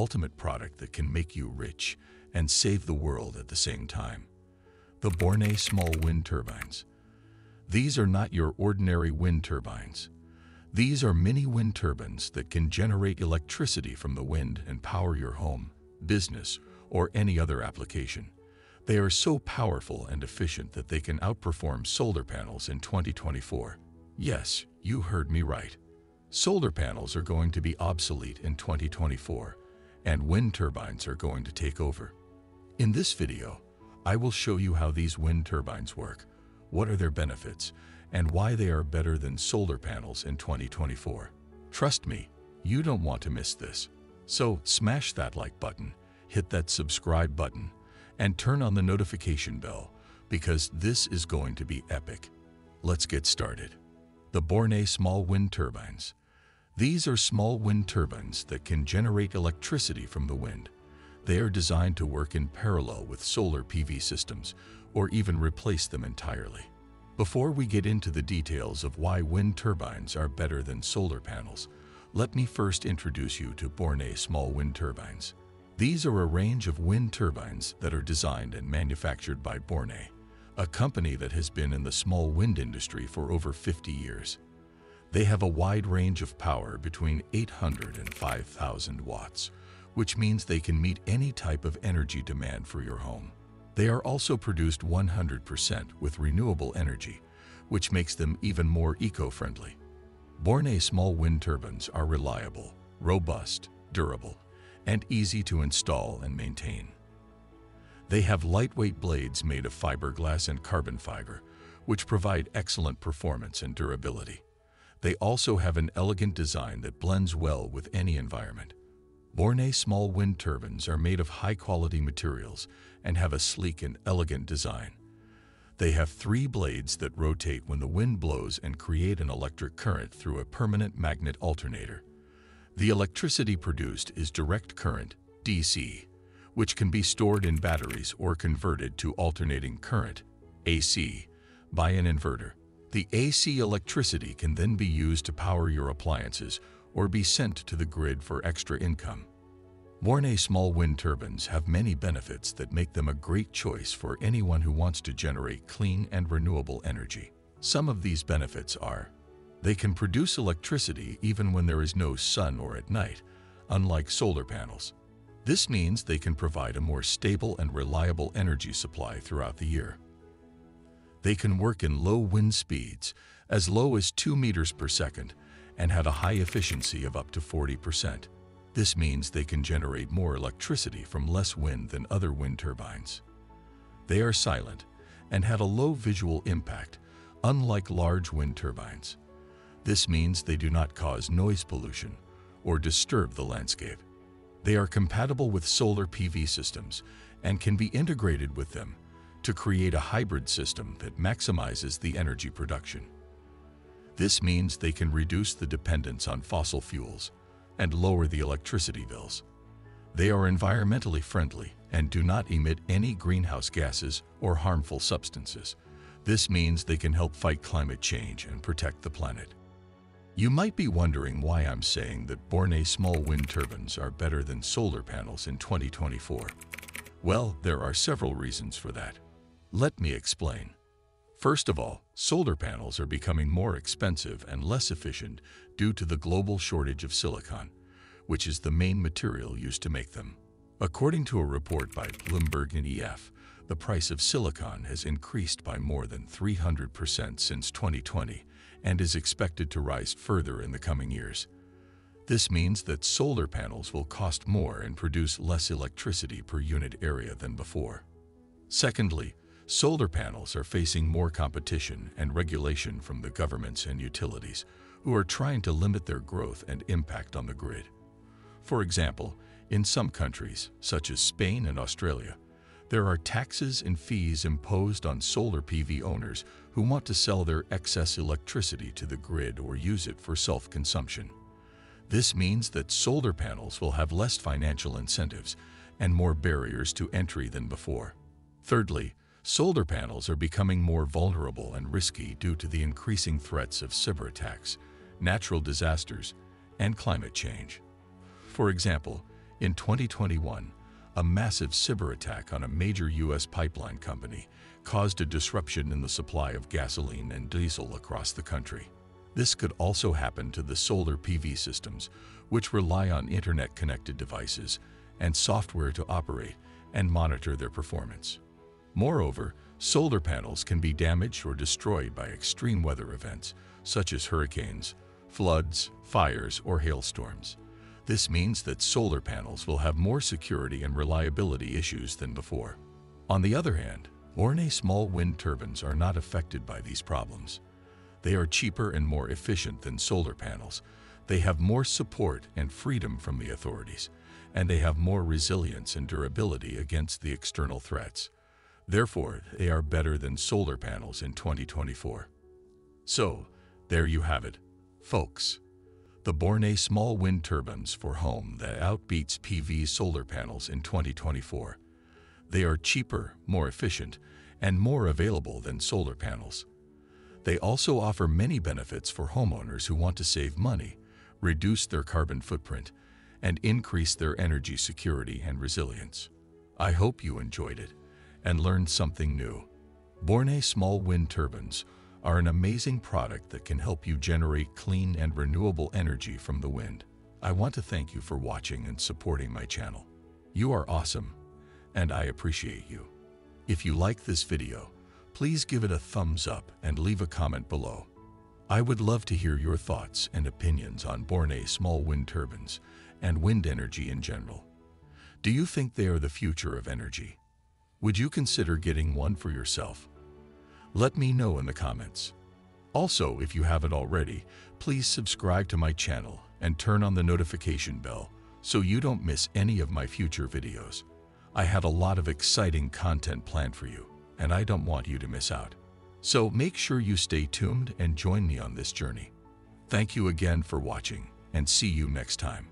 ultimate product that can make you rich and save the world at the same time. The Bornay Small Wind Turbines. These are not your ordinary wind turbines. These are mini wind turbines that can generate electricity from the wind and power your home, business, or any other application. They are so powerful and efficient that they can outperform solar panels in 2024. Yes, you heard me right. Solar panels are going to be obsolete in 2024, and wind turbines are going to take over. In this video, I will show you how these wind turbines work, what are their benefits, and why they are better than solar panels in 2024. Trust me, you don't want to miss this. So smash that like button, hit that subscribe button, and turn on the notification bell because this is going to be epic. Let's get started. The Bornay Small Wind Turbines. These are small wind turbines that can generate electricity from the wind. They are designed to work in parallel with solar PV systems or even replace them entirely. Before we get into the details of why wind turbines are better than solar panels, let me first introduce you to Bornay Small Wind Turbines. These are a range of wind turbines that are designed and manufactured by Bornay, a company that has been in the small wind industry for over 50 years. They have a wide range of power between 800 and 5,000 watts, which means they can meet any type of energy demand for your home. They are also produced 100% with renewable energy, which makes them even more eco-friendly. Bornay small wind turbines are reliable, robust, durable, and easy to install and maintain. They have lightweight blades made of fiberglass and carbon fiber, which provide excellent performance and durability. They also have an elegant design that blends well with any environment. Bornay small wind turbines are made of high-quality materials and have a sleek and elegant design. They have three blades that rotate when the wind blows and create an electric current through a permanent magnet alternator. The electricity produced is direct current, DC, which can be stored in batteries or converted to alternating current, AC, by an inverter. The AC electricity can then be used to power your appliances or be sent to the grid for extra income. Bornay small wind turbines have many benefits that make them a great choice for anyone who wants to generate clean and renewable energy. Some of these benefits are they can produce electricity even when there is no sun or at night, unlike solar panels. This means they can provide a more stable and reliable energy supply throughout the year. They can work in low wind speeds, as low as 2 meters per second, and have a high efficiency of up to 40%. This means they can generate more electricity from less wind than other wind turbines. They are silent and have a low visual impact, unlike large wind turbines. This means they do not cause noise pollution or disturb the landscape. They are compatible with solar PV systems and can be integrated with them to create a hybrid system that maximizes the energy production. This means they can reduce the dependence on fossil fuels and lower the electricity bills. They are environmentally friendly and do not emit any greenhouse gases or harmful substances. This means they can help fight climate change and protect the planet. You might be wondering why I'm saying that Bornay small wind turbines are better than solar panels in 2024. Well, there are several reasons for that. Let me explain. First of all, solar panels are becoming more expensive and less efficient due to the global shortage of silicon, which is the main material used to make them. According to a report by Bloomberg NEF, the price of silicon has increased by more than 300% since 2020 and is expected to rise further in the coming years. This means that solar panels will cost more and produce less electricity per unit area than before. Secondly, Solar panels are facing more competition and regulation from the governments and utilities who are trying to limit their growth and impact on the grid. For example, in some countries, such as Spain and Australia, there are taxes and fees imposed on solar PV owners who want to sell their excess electricity to the grid or use it for self-consumption. This means that solar panels will have less financial incentives and more barriers to entry than before. Thirdly, Solar panels are becoming more vulnerable and risky due to the increasing threats of cyber attacks, natural disasters, and climate change. For example, In 2021, a massive cyber attack on a major U.S. pipeline company caused a disruption in the supply of gasoline and diesel across the country. This could also happen to the solar PV systems, which rely on internet-connected devices and software to operate and monitor their performance. Moreover, solar panels can be damaged or destroyed by extreme weather events, such as hurricanes, floods, fires, or hailstorms. This means that solar panels will have more security and reliability issues than before. On the other hand, Bornay small wind turbines are not affected by these problems. They are cheaper and more efficient than solar panels. They have more support and freedom from the authorities, and they have more resilience and durability against the external threats. Therefore, they are better than solar panels in 2024. So, there you have it, folks the Bornay small wind turbines for home that outbeats PV solar panels in 2024. They are cheaper, more efficient, and more available than solar panels. They also offer many benefits for homeowners who want to save money, reduce their carbon footprint, and increase their energy security and resilience. I hope you enjoyed it and learned something new. Bornay small wind turbines are an amazing product that can help you generate clean and renewable energy from the wind. I want to thank you for watching and supporting my channel. You are awesome, and I appreciate you. If you like this video, please give it a thumbs up and leave a comment below. I would love to hear your thoughts and opinions on Bornay small wind turbines and wind energy in general. Do you think they are the future of energy? Would you consider getting one for yourself? Let me know in the comments. Also, if you haven't already, please subscribe to my channel and turn on the notification bell so you don't miss any of my future videos. I have a lot of exciting content planned for you, and I don't want you to miss out. So make sure you stay tuned and join me on this journey. Thank you again for watching, and see you next time.